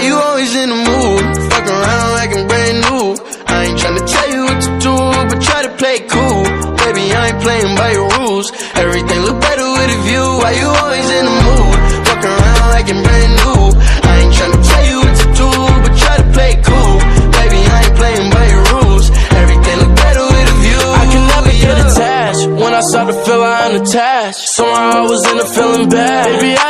Why you always in the mood? Fuck around like I'm brand new. I ain't tryna tell you what to do, but try to play cool. Baby, I ain't playing by your rules. Everything look better with a view. Why you always in the mood? Fuck around like I'm brand new. I ain't tryna tell you what to do, but try to play cool. Baby, I ain't playing by your rules. Everything look better with a view. I can never yeah. get attached when I start to feel I'm attached. Somehow I was in a feeling bad. Baby, I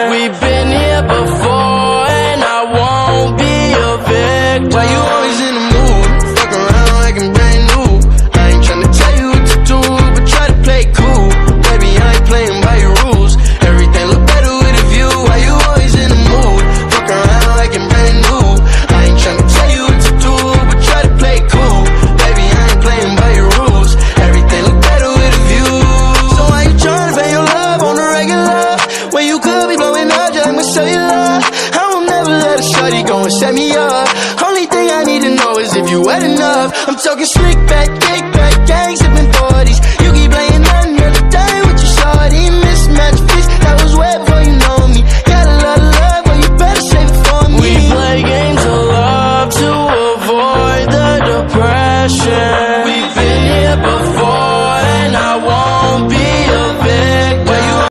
set me up. Only thing I need to know is if you wet enough. I'm talking slick back, kick back, gang sipping 40s You keep playing under the day with your shorty. Mismatched bitch, that was wet before you know me. Got a lot of love, but you better save it for me. We play games of love to avoid the depression.